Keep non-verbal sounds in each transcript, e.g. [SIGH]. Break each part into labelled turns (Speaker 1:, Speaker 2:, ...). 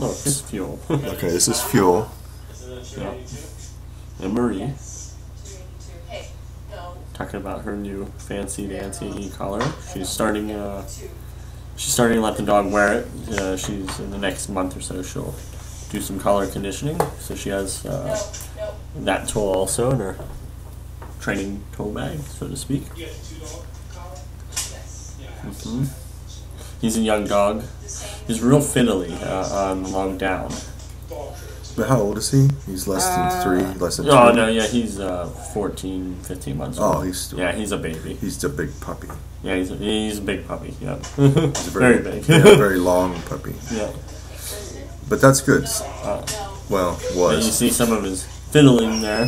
Speaker 1: No, it's fuel. [LAUGHS]
Speaker 2: Okay, this is fuel.
Speaker 1: yeah. And Marie talking about her new fancy dancy e-collar. She's starting. Uh, she's starting to let the dog wear it. Uh, she's in the next month or so. She'll do some collar conditioning. So she has uh, that tool also in her training tool bag, so to speak. hmm He's a young dog. He's real fiddly uh, on long down.
Speaker 2: But how old is he? He's less than three, less than two.
Speaker 1: Oh no, yeah, he's uh, 14, 15 months old.
Speaker 2: Oh, he's still.
Speaker 1: yeah, he's a baby.
Speaker 2: He's a big puppy.
Speaker 1: Yeah, he's a, he's a big puppy. Yeah, [LAUGHS]
Speaker 2: He's a
Speaker 1: very, big.
Speaker 2: yeah, [LAUGHS] very long puppy.
Speaker 1: yeah.
Speaker 2: But that's good.
Speaker 1: Uh,
Speaker 2: Well,
Speaker 1: but you see some of his fiddling there.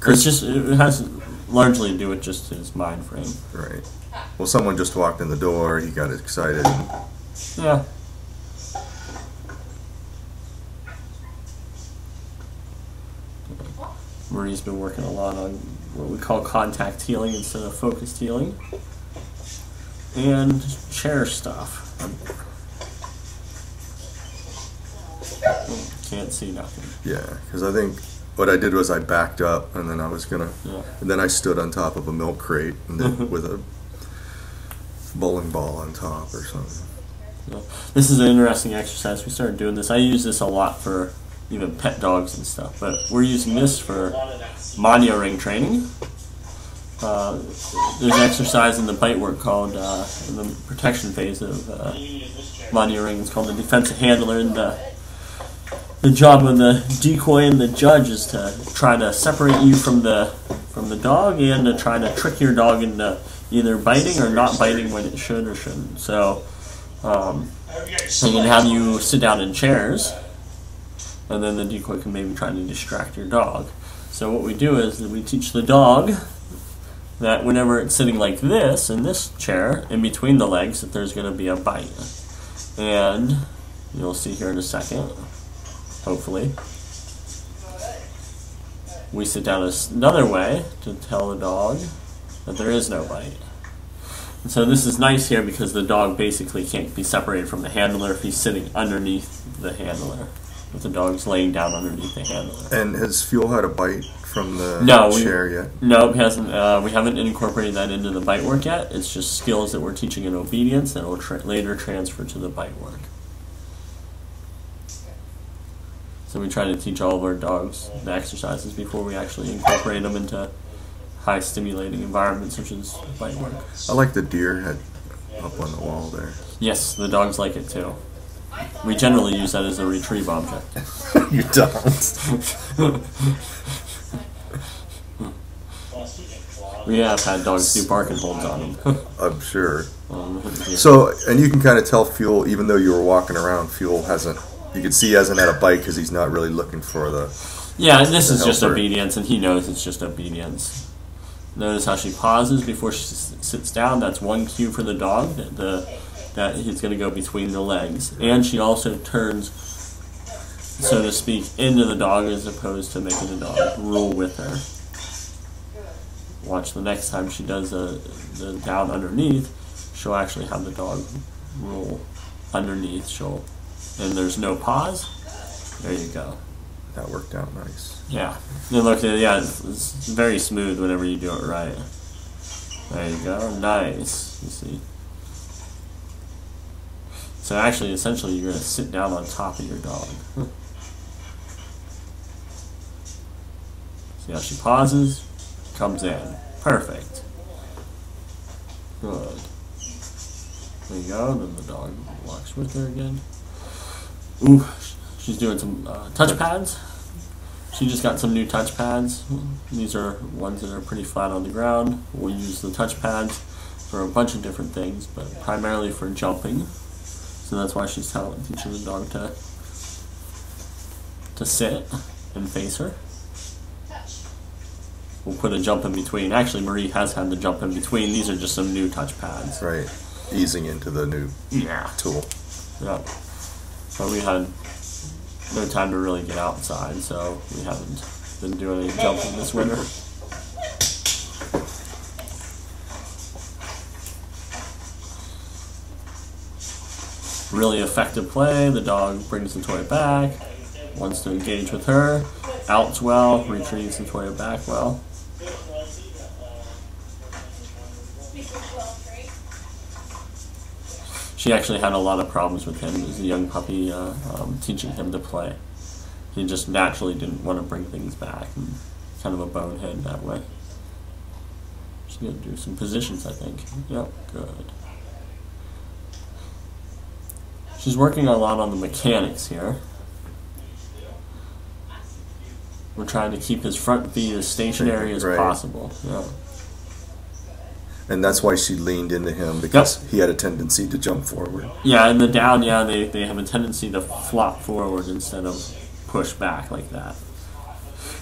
Speaker 2: Chris-
Speaker 1: It's just it has largely do it just in his mind frame.
Speaker 2: Right. Well, someone just walked in the door. He got excited.
Speaker 1: Yeah. Marie's been working a lot on what we call contact heeling instead of focused heeling. And chair stuff. Can't see nothing.
Speaker 2: Yeah, because I think what I did was I backed up and then I was gonna,
Speaker 1: Yeah.
Speaker 2: and then I stood on top of a milk crate and then [LAUGHS] with a bowling ball on top or something.
Speaker 1: So, this is an interesting exercise. We started doing this. I use this a lot for even pet dogs and stuff, but we're using this for Mondioring training. Uh, there's an exercise in the bite work called uh, in the protection phase of uh, Mondioring. It's called the defensive handler, and the the job of the decoy and the judge is to try to separate you from the from the dog and to try to trick your dog into either biting or not biting when it should or shouldn't. So. Um, they can have you sit down in chairs, and then the decoy can maybe try to distract your dog. So what we do is that we teach the dog that whenever it's sitting like this in this chair, in between the legs, that there's going to be a bite. And you'll see here in a second, hopefully. We sit down another way to tell the dog that there is no bite. And so this is nice here because the dog basically can't be separated from the handler if he's sitting underneath the handler. If the dog's laying down underneath the handler.
Speaker 2: And has Fuel had a bite from the
Speaker 1: No, we-
Speaker 2: chair yet?
Speaker 1: No, it hasn't. Uh, we haven't incorporated that into the bite work yet. It's just skills that we're teaching in obedience that will tra- later transfer to the bite work. So we try to teach all of our dogs the exercises before we actually incorporate them into high stimulating environments such as bite work.
Speaker 2: I like the deer head up on the wall there.
Speaker 1: Yes, the dogs like it too. We generally use that as a retrieve object. [LAUGHS]
Speaker 2: you don't.
Speaker 1: We have had dogs do bark and holds on them. [LAUGHS]
Speaker 2: I'm sure.
Speaker 1: um, yeah.
Speaker 2: So, and you can kind of tell Fuel, even though you were walking around, Fuel hasn't. You can see he hasn't had a bite because he's not really looking for the.
Speaker 1: Yeah, this
Speaker 2: The
Speaker 1: is just obedience, and he knows it's just obedience. Notice how she pauses before she s- sits down. That's one cue for the dog that the that he's going to go between the legs, and she also turns, so to speak, into the dog as opposed to making the dog rule with her. Watch the next time she does the, the down underneath, she'll actually have the dog rule underneath. She'll and there's no pause. There you go.
Speaker 2: That worked out nice.
Speaker 1: Yeah. And look, uh, yeah, it's, it's very smooth whenever you do it right. There you go. Nice. You see. So actually, essentially, you're gonna sit down on top of your dog. [LAUGHS] see how she pauses, comes in. Perfect. Good. There you go. Then the dog walks with her again. Ooh, she's doing some uh, touch pads. She just got some new touch pads. These are ones that are pretty flat on the ground. We'll use the touch pads for a bunch of different things, but primarily for jumping. So that's why she's telling, teaching the dog to to sit and face her. We'll put a jump in between. Actually, Marie has had the jump in between. These are just some new touch pads.
Speaker 2: Right. Easing into the new
Speaker 1: Yeah.
Speaker 2: tool.
Speaker 1: Yeah. But we had no time to really get outside, so we haven't been doing any jumping this winter. really effective play. The dog brings the toy back, wants to engage with her, outs well, retrieves the toy back well. She actually had a lot of problems with him as a young puppy, uh, um, teaching him to play. He just naturally didn't want to bring things back, and kind of a bonehead that way. She's gonna do some positions, I think. Yep, good. She's working a lot on the mechanics here. We're trying to keep his front feet as stationary as
Speaker 2: Right.
Speaker 1: possible. Yeah.
Speaker 2: And that's why she leaned into him because he had a tendency to jump forward.
Speaker 1: Yeah, in the down, yeah, they, they have a tendency to flop forward instead of push back like that.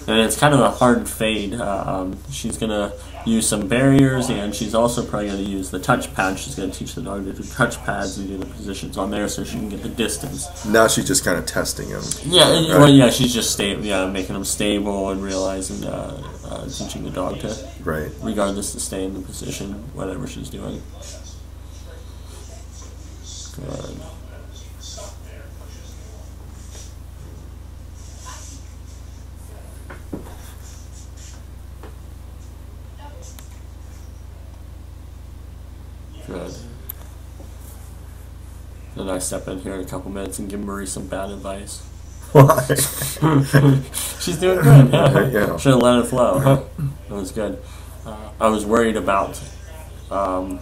Speaker 1: And it's kind of a hard fade. Uh, um, she's going to use some barriers, and she's also probably going to use the touchpad. She's going to teach the dog to do touch pads and do the positions on there so she can get the distance.
Speaker 2: Now she's just kind of testing him.
Speaker 1: Yeah,
Speaker 2: Right.
Speaker 1: well, yeah, she's just sta- yeah, making him stable and realizing, uh, uh, teaching the dog to,
Speaker 2: Right.
Speaker 1: regardless, to stay in the position, whatever she's doing. Good. Good. Then I step in here in a couple minutes and give Marie some bad advice.
Speaker 2: Why? [LAUGHS]
Speaker 1: She's doing good. Yeah.
Speaker 2: Yeah.
Speaker 1: Should have let it flow. That was good. Uh, I was worried about um,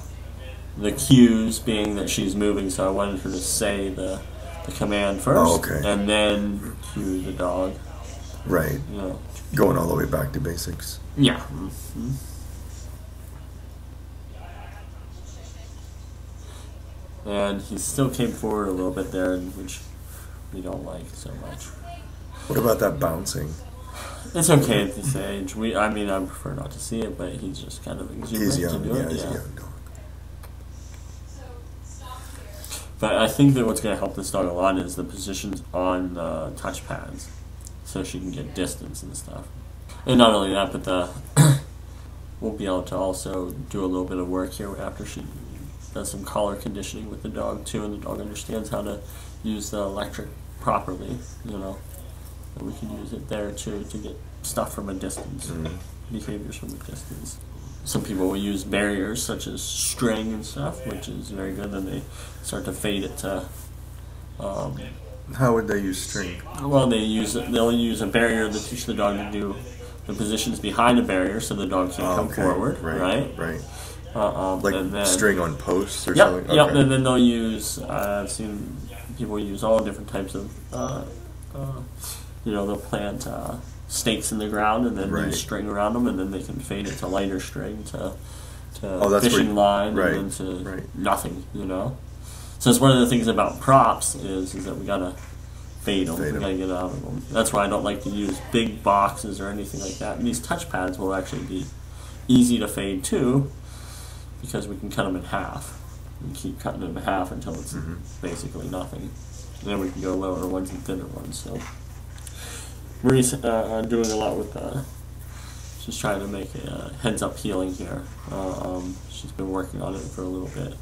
Speaker 1: the cues being that she's moving, so I wanted her to say the, the command first,
Speaker 2: Oh, okay.
Speaker 1: and then cue the dog.
Speaker 2: right.
Speaker 1: You know.
Speaker 2: Going all the way back to basics.
Speaker 1: Yeah. Mhm. And he still came forward a little bit there, which we don't like so much.
Speaker 2: What about that bouncing?
Speaker 1: It's okay at this age. We, I mean, I prefer not to see it, but he's just kind of exuberant
Speaker 2: He's
Speaker 1: to do
Speaker 2: Yeah,
Speaker 1: it.
Speaker 2: he's
Speaker 1: yeah.
Speaker 2: a young dog.
Speaker 1: But I think that what's going to help this dog a lot is the positions on the touch pads, so she can get distance and stuff. And not only that, but the [COUGHS] we'll be able to also do a little bit of work here after she does some collar conditioning with the dog too, and the dog understands how to use the electric properly. You know, and we can use it there too to get stuff from a distance,
Speaker 2: Mhm.
Speaker 1: behaviors from a distance. Some people will use barriers such as string and stuff, which is very good. Then they start to fade it to. Um,
Speaker 2: How would they use string?
Speaker 1: well, they use they'll use a barrier to teach the dog to do the positions behind the barrier, so the dog can't
Speaker 2: Oh,
Speaker 1: come
Speaker 2: okay.
Speaker 1: forward,
Speaker 2: Right.
Speaker 1: right?
Speaker 2: Right.
Speaker 1: Uh, um,
Speaker 2: Like
Speaker 1: then,
Speaker 2: string on posts or
Speaker 1: Yep,
Speaker 2: something?
Speaker 1: yep.
Speaker 2: Okay.
Speaker 1: And then they'll use. Uh, I've seen people use all different types of. Uh, uh, you know, they'll plant uh, stakes in the ground and then
Speaker 2: Right.
Speaker 1: use string around them, and then they can fade it to lighter string to to
Speaker 2: Oh,
Speaker 1: fishing
Speaker 2: you-
Speaker 1: line
Speaker 2: right,
Speaker 1: and then to
Speaker 2: right.
Speaker 1: nothing. You know. So it's one of the things about props is is that we gotta fade them.
Speaker 2: Fade
Speaker 1: we gotta get out of them. That's why I don't like to use big boxes or anything like that. And these touch pads will actually be easy to fade too, because we can cut them in half. We keep cutting it in half until it's
Speaker 2: Mhm.
Speaker 1: basically nothing. And then we can go lower ones and thinner ones. So Marie's uh, doing a lot with. Uh, she's trying to make a uh, heads up heeling here. Uh, um, she's been working on it for a little bit.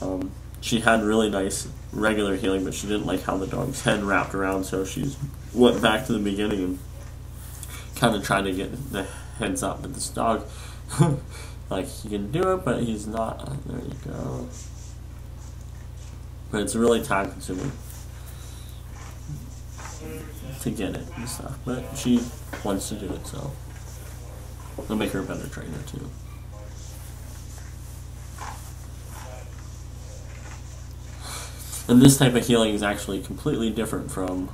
Speaker 1: Um, she had really nice regular heeling, but she didn't like how the dog's head wrapped around, so she's went back to the beginning and kind of tried to get the heads up. But this dog, [LAUGHS] like, he can do it, but he's not. uh, There you go. But it's really time consuming to get it and stuff. But she wants to do it, so it'll make her a better trainer too. And this type of heeling is actually completely different from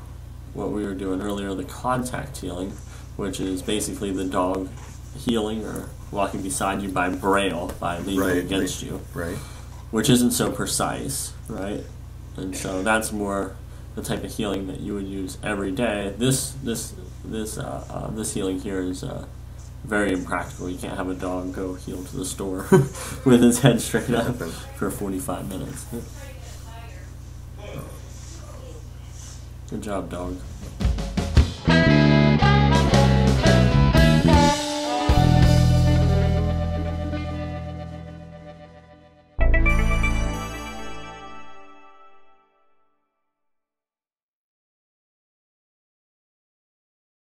Speaker 1: what we were doing earlier, the contact heeling, which is basically the dog heeling or walking beside you by braille, by leaning
Speaker 2: Right,
Speaker 1: against
Speaker 2: right.
Speaker 1: you,
Speaker 2: Right.
Speaker 1: which isn't so precise, right? And so that's more the type of heeling that you would use every day. This this this uh, uh, this heeling here is uh, very impractical. You can't have a dog go heel to the store [LAUGHS] with his head straight up for 45 minutes. Good job, dog.